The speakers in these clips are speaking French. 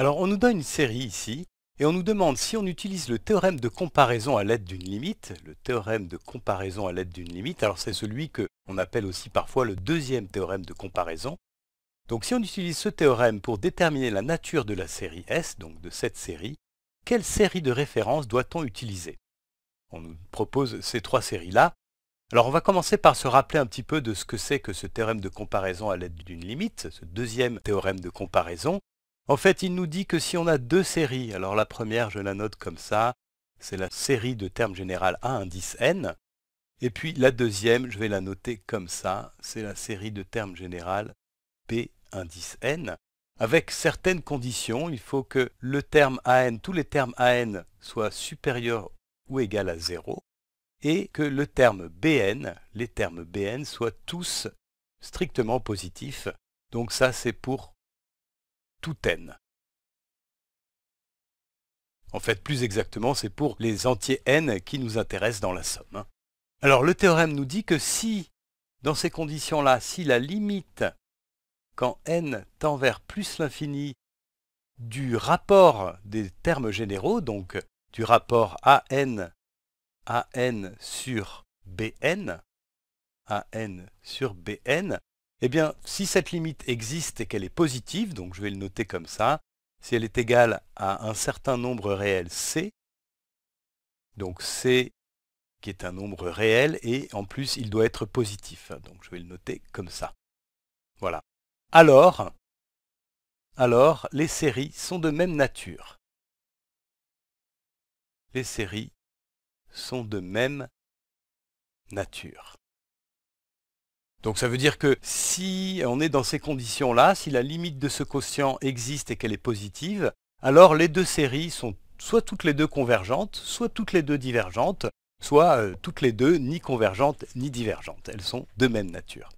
Alors on nous donne une série ici, et on nous demande si on utilise le théorème de comparaison à l'aide d'une limite, le théorème de comparaison à l'aide d'une limite, alors c'est celui que on appelle aussi parfois le deuxième théorème de comparaison. Donc si on utilise ce théorème pour déterminer la nature de la série S, donc de cette série, quelle série de référence doit-on utiliser? On nous propose ces trois séries-là. Alors on va commencer par se rappeler un petit peu de ce que c'est que ce théorème de comparaison à l'aide d'une limite, ce deuxième théorème de comparaison. En fait, il nous dit que si on a deux séries, alors la première, je la note comme ça, c'est la série de termes général A indice n, et puis la deuxième, je vais la noter comme ça, c'est la série de termes général B indice n. Avec certaines conditions, il faut que le terme AN, tous les termes AN soient supérieurs ou égaux à 0 et que le terme Bn, les termes Bn soient tous strictement positifs. Donc ça c'est pour En fait, plus exactement, c'est pour les entiers n qui nous intéressent dans la somme. Hein. Alors le théorème nous dit que si, dans ces conditions-là, si la limite quand n tend vers plus l'infini du rapport des termes généraux, donc du rapport AN AN sur BN, AN sur BN, eh bien, si cette limite existe et qu'elle est positive, donc je vais le noter comme ça, si elle est égale à un certain nombre réel C, donc C qui est un nombre réel, et en plus il doit être positif, donc je vais le noter comme ça. Voilà. Alors, alors les séries sont de même nature. Les séries sont de même nature. Donc ça veut dire que si on est dans ces conditions-là, si la limite de ce quotient existe et qu'elle est positive, alors les deux séries sont soit toutes les deux convergentes, soit toutes les deux divergentes, soit euh, toutes les deux ni convergentes ni divergentes. Elles sont de même nature.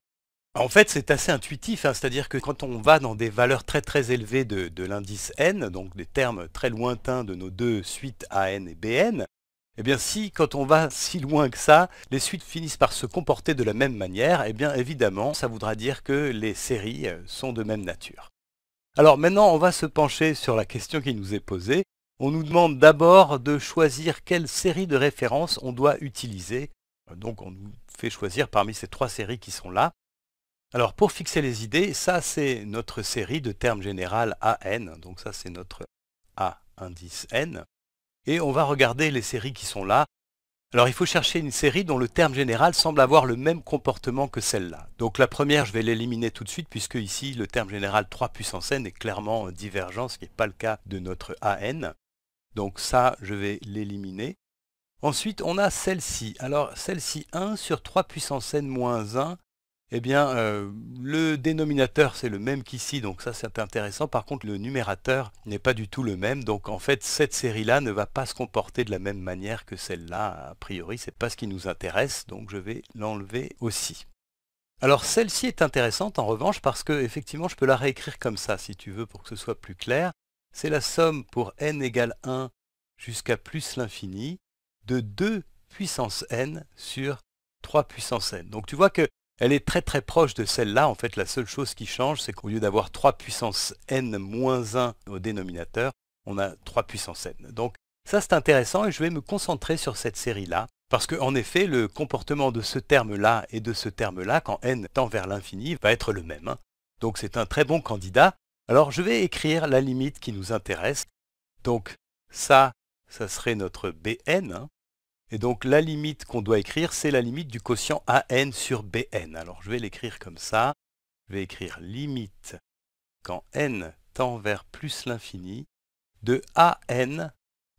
En fait, c'est assez intuitif, hein, c'est-à-dire que quand on va dans des valeurs très très élevées de, de l'indice n, donc des termes très lointains de nos deux suites AN et BN, eh bien si, quand on va si loin que ça, les suites finissent par se comporter de la même manière, eh bien évidemment, ça voudra dire que les séries euh, sont de même nature. Alors maintenant, on va se pencher sur la question qui nous est posée. On nous demande d'abord de choisir quelle série de référence on doit utiliser. Donc on nous fait choisir parmi ces trois séries qui sont là. Alors pour fixer les idées, ça c'est notre série de termes général AN. Donc ça c'est notre A indice N et on va regarder les séries qui sont là. Alors il faut chercher une série dont le terme général semble avoir le même comportement que celle-là. Donc la première, je vais l'éliminer tout de suite puisque ici le terme général 3 puissance n est clairement divergent, ce qui n'est pas le cas de notre AN. Donc ça, je vais l'éliminer. Ensuite, on a celle-ci. Alors celle-ci 1 sur 3 puissance n moins 1, eh bien, euh, le dénominateur, c'est le même qu'ici, donc ça, c'est intéressant. Par contre, le numérateur n'est pas du tout le même. Donc, en fait, cette série-là ne va pas se comporter de la même manière que celle-là. A priori, c'est pas ce qui nous intéresse, donc je vais l'enlever aussi. Alors, celle-ci est intéressante, en revanche, parce que, effectivement, je peux la réécrire comme ça, si tu veux, pour que ce soit plus clair. C'est la somme pour n égale 1 jusqu'à plus l'infini de 2 puissance n sur 3 puissance n. Donc, tu vois que elle est très très proche de celle-là. En fait, la seule chose qui change, c'est qu'au lieu d'avoir 3 puissance n moins 1 au dénominateur, on a 3 puissance n. Donc ça c'est intéressant et je vais me concentrer sur cette série-là. Parce qu'en effet, le comportement de ce terme-là et de ce terme-là, quand n tend vers l'infini, va être le même. Hein. Donc c'est un très bon candidat. Alors je vais écrire la limite qui nous intéresse. Donc ça, ça serait notre Bn. Et donc la limite qu'on doit écrire, c'est la limite du quotient AN sur BN. Alors je vais l'écrire comme ça. Je vais écrire limite quand n tend vers plus l'infini de AN,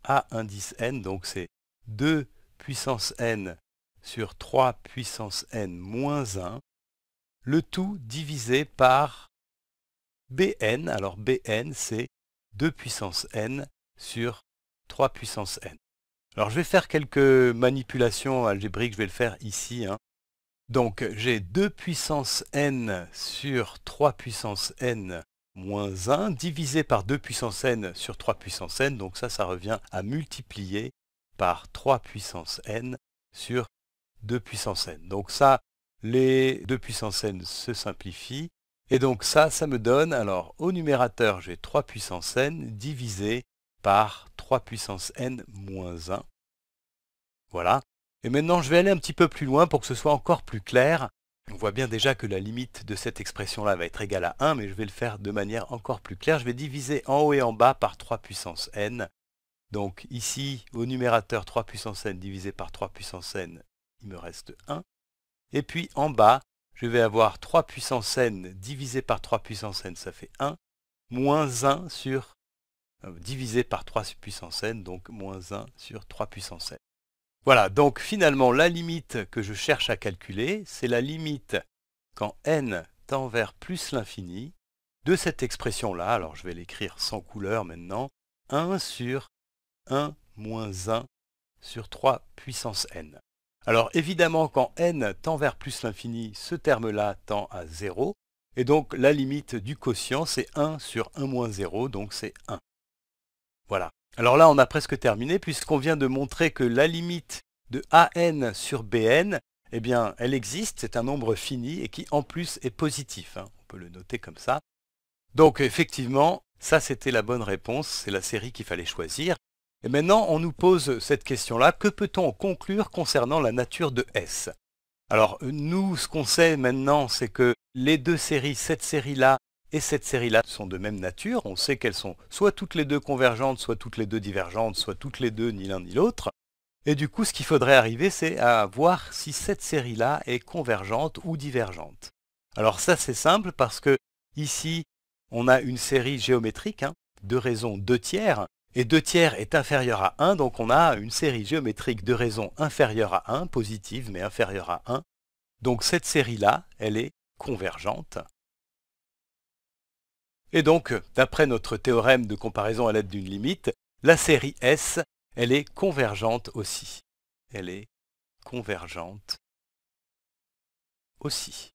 A indice n, donc c'est 2 puissance n sur 3 puissance n moins 1, le tout divisé par Bn. Alors Bn, c'est 2 puissance n sur 3 puissance n. Alors je vais faire quelques manipulations algébriques, je vais le faire ici. Hein. Donc j'ai 2 puissance n sur 3 puissance n moins 1 divisé par 2 puissance n sur 3 puissance n. Donc ça, ça revient à multiplier par 3 puissance n sur 2 puissance n. Donc ça, les 2 puissance n se simplifient. Et donc ça, ça me donne, alors au numérateur, j'ai 3 puissance n divisé par 3 puissance n moins 1. Voilà. Et maintenant, je vais aller un petit peu plus loin pour que ce soit encore plus clair. On voit bien déjà que la limite de cette expression-là va être égale à 1, mais je vais le faire de manière encore plus claire. Je vais diviser en haut et en bas par 3 puissance n. Donc ici, au numérateur 3 puissance n divisé par 3 puissance n, il me reste 1. Et puis en bas, je vais avoir 3 puissance n divisé par 3 puissance n, ça fait 1, moins 1 sur, divisé par 3 puissance n, donc moins 1 sur 3 puissance n. Voilà, donc finalement, la limite que je cherche à calculer, c'est la limite quand n tend vers plus l'infini de cette expression-là. Alors je vais l'écrire sans couleur maintenant. 1 sur 1 moins 1 sur 3 puissance n. Alors évidemment, quand n tend vers plus l'infini, ce terme-là tend à 0. Et donc la limite du quotient, c'est 1 sur 1 moins 0, donc c'est 1. Voilà. Alors là, on a presque terminé puisqu'on vient de montrer que la limite de AN sur BN, eh bien, elle existe, c'est un nombre fini et qui en plus est positif. Hein. On peut le noter comme ça. Donc effectivement, ça c'était la bonne réponse, c'est la série qu'il fallait choisir. Et maintenant, on nous pose cette question-là, que peut-on conclure concernant la nature de S? Alors nous, ce qu'on sait maintenant, c'est que les deux séries, cette série-là et cette série-là sont de même nature. On sait qu'elles sont soit toutes les deux convergentes, soit toutes les deux divergentes, soit toutes les deux ni l'un ni l'autre. Et du coup, ce qu'il faudrait arriver, c'est à voir si cette série-là est convergente ou divergente. Alors ça, c'est simple parce que ici, on a une série géométrique, hein, de raison 2 tiers, et 2 tiers est inférieur à 1, donc on a une série géométrique de raison inférieure à 1, positive mais inférieure à 1. Donc cette série-là, elle est convergente. Et donc, d'après notre théorème de comparaison à l'aide d'une limite, la série S, elle est convergente aussi. Elle est convergente aussi.